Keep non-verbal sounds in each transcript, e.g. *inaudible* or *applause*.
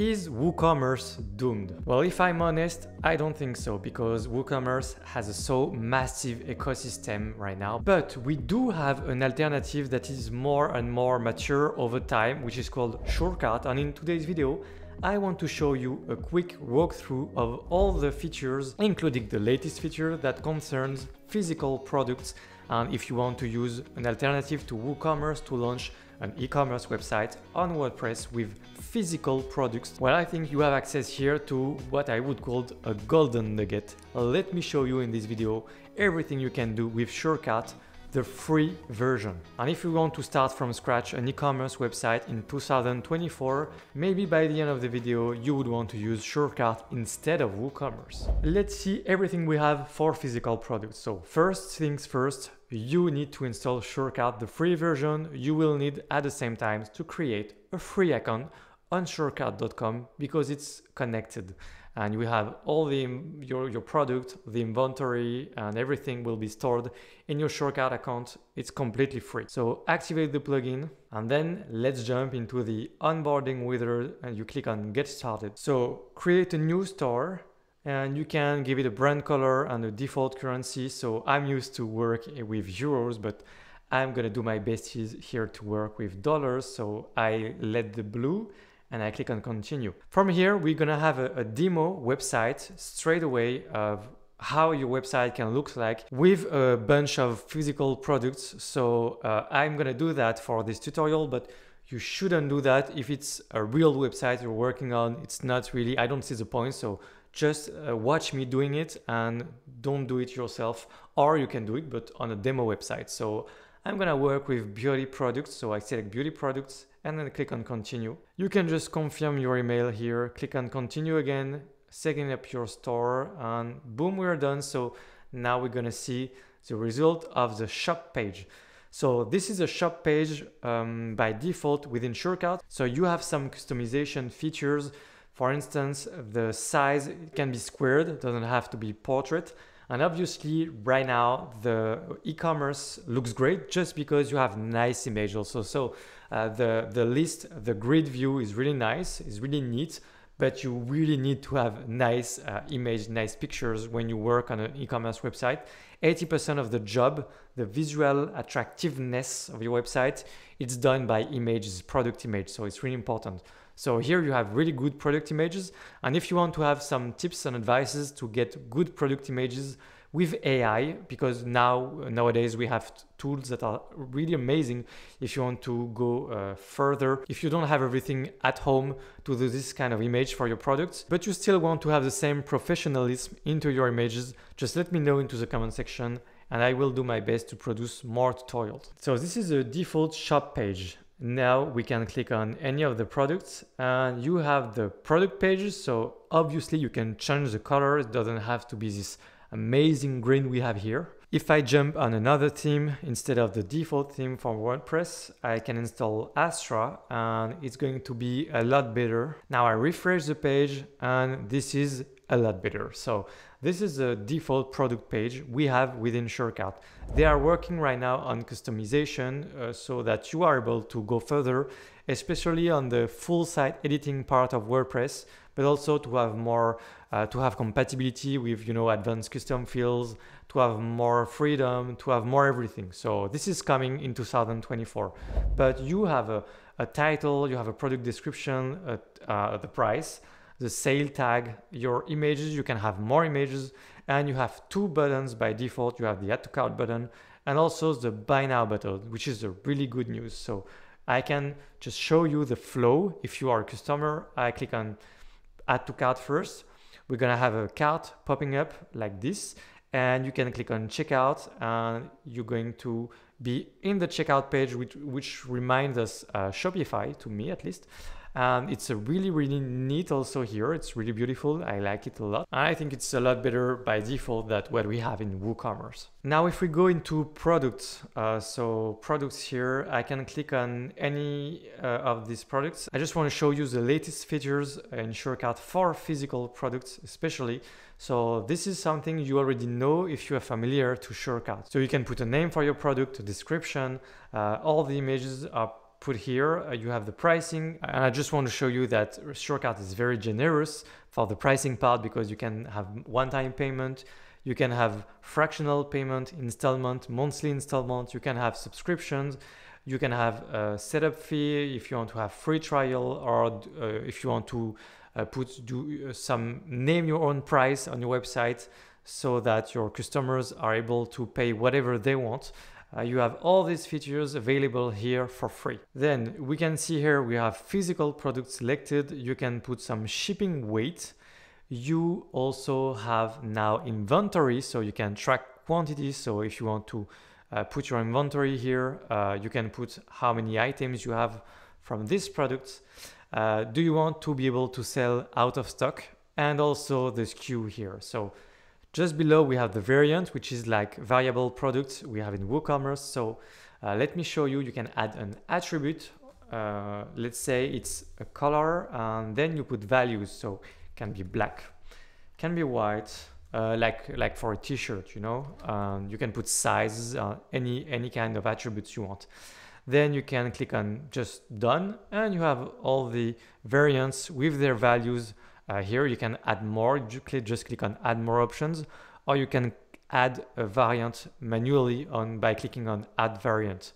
Is WooCommerce doomed? Well, if I'm honest, I don't think so because WooCommerce has a so massive ecosystem right now. But we do have an alternative that is more and more mature over time, which is called SureCart. And in today's video, I want to show you a quick walkthrough of all the features, including the latest feature that concerns physical products and if you want to use an alternative to WooCommerce to launch an e-commerce website on WordPress with physical products, well, I think you have access here to what I would call a golden nugget. Let me show you in this video everything you can do with Surecart the free version. And if you want to start from scratch an e-commerce website in 2024, maybe by the end of the video you would want to use Surecart instead of WooCommerce. Let's see everything we have for physical products. So first things first, you need to install Surecart, the free version. You will need at the same time to create a free account on because it's connected and you have all the your, your product, the inventory and everything will be stored in your Surecart account. It's completely free. So activate the plugin and then let's jump into the onboarding wizard and you click on get started. So create a new store and you can give it a brand color and a default currency. So I'm used to work with euros, but I'm gonna do my best here to work with dollars. So I let the blue and I click on continue. From here, we're gonna have a, a demo website straight away of how your website can look like with a bunch of physical products. So uh, I'm gonna do that for this tutorial, but you shouldn't do that if it's a real website you're working on. It's not really, I don't see the point. So just uh, watch me doing it and don't do it yourself or you can do it but on a demo website so I'm gonna work with beauty products so I select beauty products and then click on continue. You can just confirm your email here. Click on continue again setting up your store and boom we're done. So now we're gonna see the result of the shop page. So this is a shop page um, by default within Surecart. So you have some customization features. For instance, the size can be squared, doesn't have to be portrait. And obviously right now the e-commerce looks great just because you have nice image also. So uh, the, the list, the grid view is really nice, it's really neat, but you really need to have nice uh, image, nice pictures when you work on an e-commerce website. 80% of the job, the visual attractiveness of your website, it's done by images, product image. So it's really important. So here you have really good product images. And if you want to have some tips and advices to get good product images with AI, because now nowadays we have tools that are really amazing if you want to go uh, further. If you don't have everything at home to do this kind of image for your products, but you still want to have the same professionalism into your images, just let me know into the comment section and I will do my best to produce more tutorials. So this is a default shop page. Now we can click on any of the products and you have the product pages. So obviously you can change the color. It doesn't have to be this amazing green we have here. If I jump on another theme instead of the default theme for WordPress, I can install Astra and it's going to be a lot better. Now I refresh the page and this is a lot better. So this is the default product page we have within Surecart. They are working right now on customization uh, so that you are able to go further, especially on the full site editing part of WordPress, but also to have more, uh, to have compatibility with, you know, advanced custom fields, to have more freedom, to have more everything. So this is coming in 2024. But you have a, a title, you have a product description, uh the price, the sale tag, your images, you can have more images and you have two buttons by default. You have the add to cart button and also the buy now button, which is a really good news. So I can just show you the flow. If you are a customer, I click on add to cart first. We're gonna have a cart popping up like this and you can click on checkout and you're going to be in the checkout page which, which reminds us uh, Shopify to me at least and it's a really really neat also here. It's really beautiful. I like it a lot. And i think it's a lot better by default than what we have in woocommerce. Now if we go into products uh, so products here i can click on any uh, of these products. I just want to show you the latest features in Surecart for physical products especially. So this is something you already know if you are familiar to Surecart. So you can put a name for your product, a description, uh, all the images are put here, uh, you have the pricing. And I just want to show you that Surecart is very generous for the pricing part because you can have one-time payment, you can have fractional payment, installment, monthly installment, you can have subscriptions, you can have a setup fee if you want to have free trial or uh, if you want to uh, put do uh, some name your own price on your website so that your customers are able to pay whatever they want. Uh, you have all these features available here for free. Then we can see here we have physical product selected. You can put some shipping weight. You also have now inventory, so you can track quantities. So if you want to uh, put your inventory here, uh, you can put how many items you have from this product. Uh, do you want to be able to sell out of stock and also the SKU here. So just below we have the variant, which is like variable products we have in WooCommerce. So uh, let me show you, you can add an attribute. Uh, let's say it's a color and then you put values. So can be black, can be white, uh, like like for a t-shirt, you know. Um, you can put sizes, uh, any any kind of attributes you want. Then you can click on just done and you have all the variants with their values uh, here you can add more, just click on add more options, or you can add a variant manually on by clicking on add variant.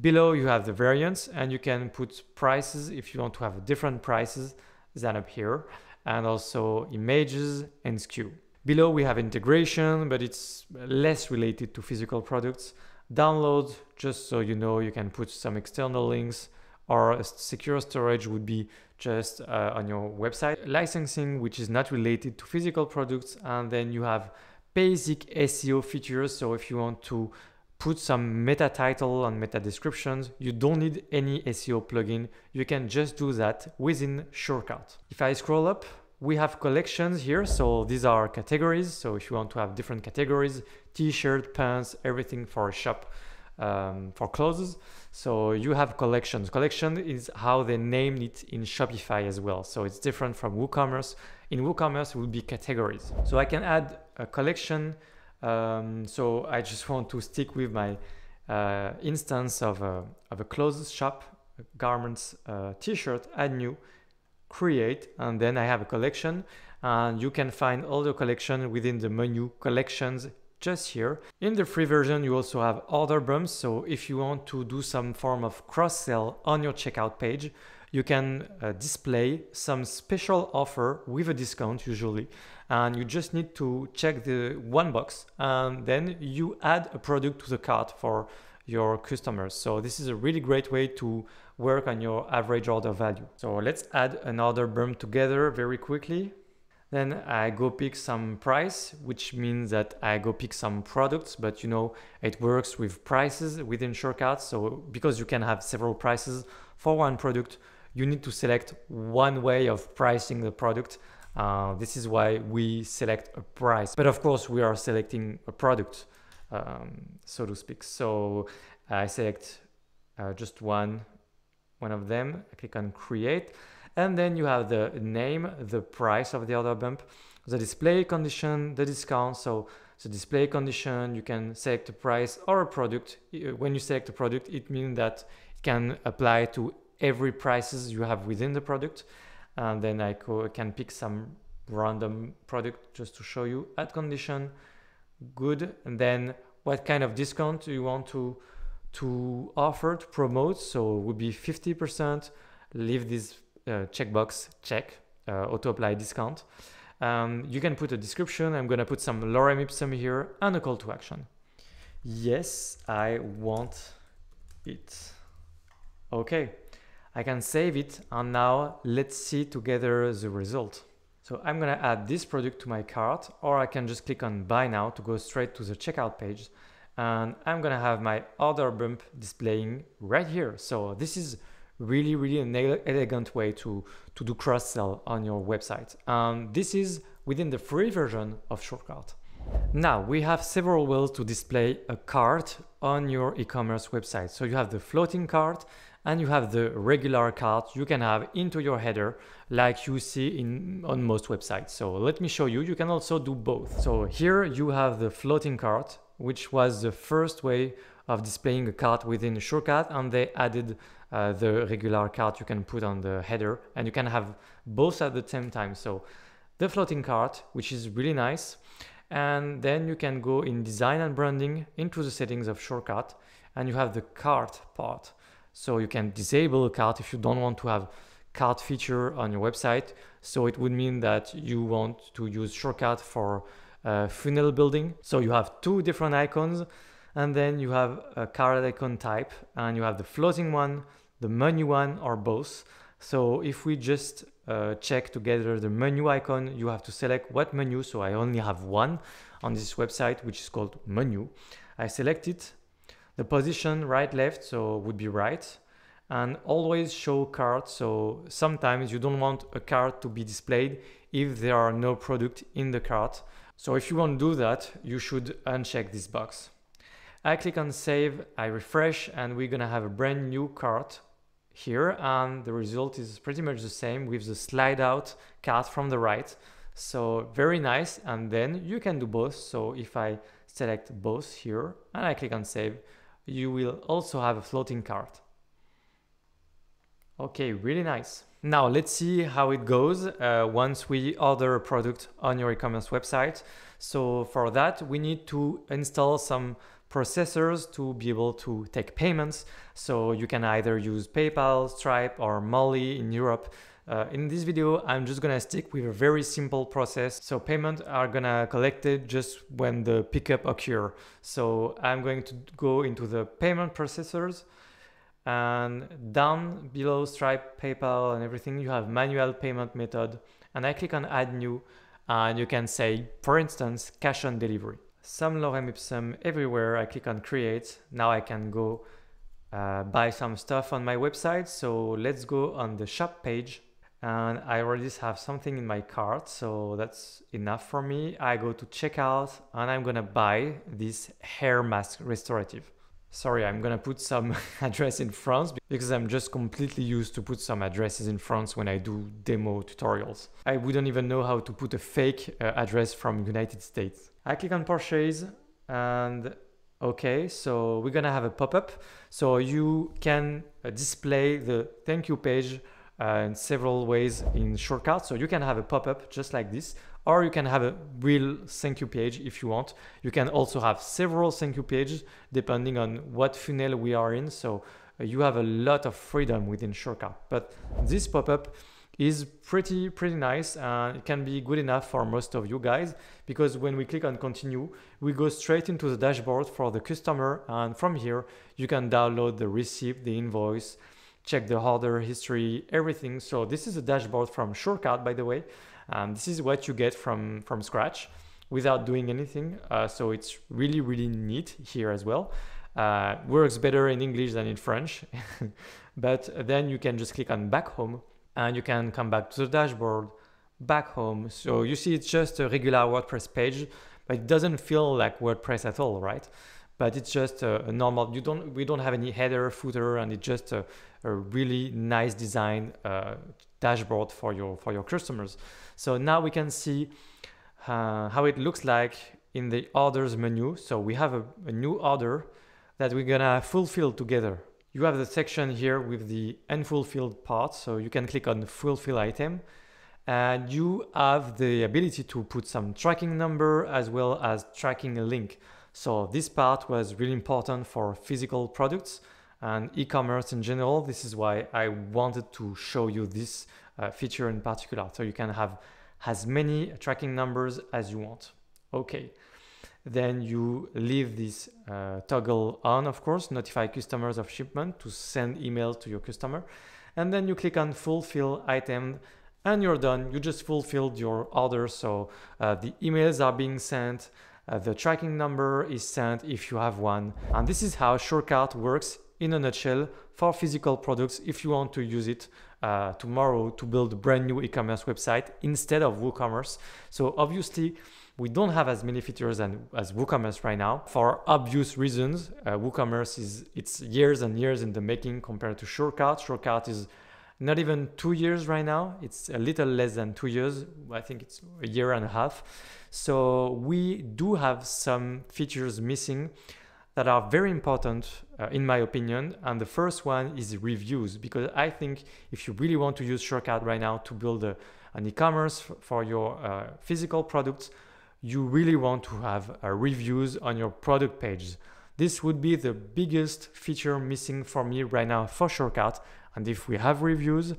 Below you have the variants and you can put prices if you want to have different prices than up here and also images and SKU. Below we have integration, but it's less related to physical products. Download, just so you know, you can put some external links or secure storage would be just uh, on your website. Licensing, which is not related to physical products. And then you have basic SEO features. So if you want to put some meta title and meta descriptions, you don't need any SEO plugin. You can just do that within Surecart. If I scroll up, we have collections here. So these are categories. So if you want to have different categories, t-shirt, pants, everything for a shop, um, for clothes. So you have collections. Collection is how they named it in Shopify as well. So it's different from WooCommerce. In WooCommerce, will be categories. So I can add a collection. Um, so I just want to stick with my uh, instance of a, of a clothes shop, garments, uh, t-shirt, add new, create, and then I have a collection. And you can find all the collection within the menu collections just here. In the free version, you also have order bumps. So if you want to do some form of cross sell on your checkout page, you can uh, display some special offer with a discount usually. And you just need to check the one box and then you add a product to the cart for your customers. So this is a really great way to work on your average order value. So let's add an order bump together very quickly. Then I go pick some price, which means that I go pick some products, but you know, it works with prices within Surecart. So because you can have several prices for one product, you need to select one way of pricing the product. Uh, this is why we select a price. But of course, we are selecting a product, um, so to speak. So I select uh, just one, one of them. I click on create. And then you have the name, the price of the order bump, the display condition, the discount. So the display condition, you can select a price or a product. When you select a product, it means that it can apply to every prices you have within the product. And then I can pick some random product just to show you at condition, good. And then what kind of discount do you want to to offer to promote? So it would be 50%. Leave this uh, checkbox check uh, auto apply discount. Um, you can put a description. I'm gonna put some lorem ipsum here and a call to action. Yes, I want it. Okay, I can save it and now let's see together the result. So I'm gonna add this product to my cart or I can just click on buy now to go straight to the checkout page and I'm gonna have my order bump displaying right here. So this is really, really an elegant way to, to do cross-sell on your website. Um, this is within the free version of Surecart. Now we have several ways to display a cart on your e-commerce website. So you have the floating cart and you have the regular cart you can have into your header like you see in on most websites. So let me show you, you can also do both. So here you have the floating cart, which was the first way of displaying a cart within SureCart and they added uh, the regular cart you can put on the header and you can have both at the same time. So the floating cart, which is really nice. And then you can go in design and branding into the settings of SureCart and you have the cart part. So you can disable a cart if you don't want to have cart feature on your website. So it would mean that you want to use SureCart for uh, funnel building. So you have two different icons and then you have a card icon type and you have the floating one, the menu one or both. So if we just uh, check together the menu icon, you have to select what menu. So I only have one on this website, which is called menu. I select it, the position right left, so would be right and always show cart. So sometimes you don't want a cart to be displayed if there are no product in the cart. So if you want to do that, you should uncheck this box. I click on save, I refresh, and we're gonna have a brand new cart here. And the result is pretty much the same with the slide out cart from the right. So very nice. And then you can do both. So if I select both here and I click on save, you will also have a floating cart. Okay, really nice. Now let's see how it goes uh, once we order a product on your e-commerce website. So for that, we need to install some processors to be able to take payments. So you can either use PayPal, Stripe or Mollie in Europe. Uh, in this video, I'm just gonna stick with a very simple process. So payments are gonna collected just when the pickup occur. So I'm going to go into the payment processors and down below Stripe, PayPal and everything, you have manual payment method. And I click on add new and you can say, for instance, cash on delivery. Some lorem ipsum everywhere. I click on create. Now I can go uh, buy some stuff on my website. So let's go on the shop page and I already have something in my cart. So that's enough for me. I go to checkout and I'm gonna buy this hair mask restorative. Sorry, I'm gonna put some *laughs* address in France because I'm just completely used to put some addresses in France when I do demo tutorials. I wouldn't even know how to put a fake uh, address from United States. I click on purchase and okay, so we're gonna have a pop-up. So you can uh, display the thank you page uh, in several ways in SureCarts. So you can have a pop-up just like this or you can have a real thank you page if you want. You can also have several thank you pages depending on what funnel we are in. So uh, you have a lot of freedom within SureCart. But this pop-up is pretty pretty nice and it can be good enough for most of you guys because when we click on continue we go straight into the dashboard for the customer and from here you can download the receipt the invoice check the order history everything so this is a dashboard from SureCart by the way um, this is what you get from, from scratch without doing anything. Uh, so it's really, really neat here as well. Uh, works better in English than in French. *laughs* but then you can just click on back home and you can come back to the dashboard, back home. So you see it's just a regular WordPress page, but it doesn't feel like WordPress at all, right? But it's just a, normal, you don't, we don't have any header, footer, and it's just a, a really nice design uh, dashboard for your, for your customers. So now we can see uh, how it looks like in the orders menu. So we have a, a new order that we're gonna fulfill together. You have the section here with the unfulfilled part. So you can click on fulfill item and you have the ability to put some tracking number as well as tracking a link. So this part was really important for physical products and e-commerce in general. This is why I wanted to show you this uh, feature in particular. So you can have as many tracking numbers as you want. Okay. Then you leave this uh, toggle on, of course, notify customers of shipment to send emails to your customer. And then you click on fulfill item and you're done. You just fulfilled your order. So uh, the emails are being sent. Uh, the tracking number is sent if you have one. And this is how SureCart works in a nutshell for physical products if you want to use it uh, tomorrow to build a brand new e-commerce website instead of WooCommerce. So obviously we don't have as many features than, as WooCommerce right now for obvious reasons. Uh, WooCommerce is it's years and years in the making compared to SureCart. SureCart is not even two years right now. It's a little less than two years. I think it's a year and a half. So we do have some features missing that are very important uh, in my opinion. And the first one is reviews because I think if you really want to use SureCart right now to build a, an e-commerce for your uh, physical products, you really want to have uh, reviews on your product pages. This would be the biggest feature missing for me right now for SureCart. And if we have reviews,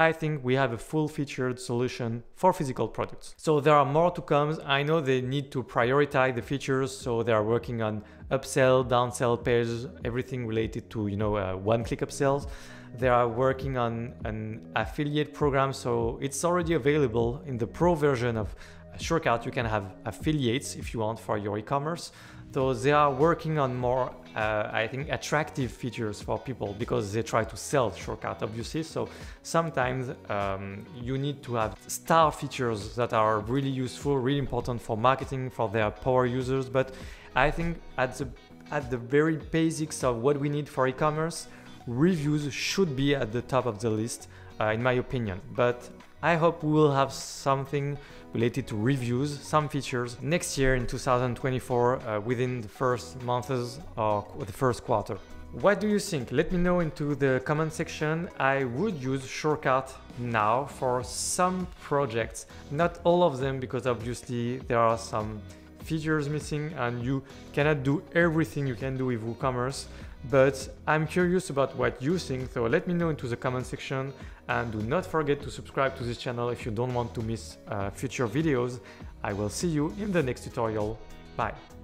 I think we have a full featured solution for physical products. So there are more to come. I know they need to prioritize the features, so they are working on upsell, downsell pages, everything related to you know uh, one-click upsells. They are working on an affiliate program, so it's already available in the pro version of SureCart. You can have affiliates if you want for your e-commerce. So they are working on more, uh, I think, attractive features for people because they try to sell SureCart, obviously. So sometimes um, you need to have star features that are really useful, really important for marketing for their power users. But I think at the at the very basics of what we need for e-commerce, reviews should be at the top of the list, uh, in my opinion. But I hope we will have something related to reviews, some features next year in 2024 uh, within the first months or the first quarter. What do you think? Let me know into the comment section. I would use SureCart now for some projects, not all of them because obviously there are some features missing and you cannot do everything you can do with WooCommerce but I'm curious about what you think, so let me know into the comment section and do not forget to subscribe to this channel if you don't want to miss uh, future videos. I will see you in the next tutorial. Bye!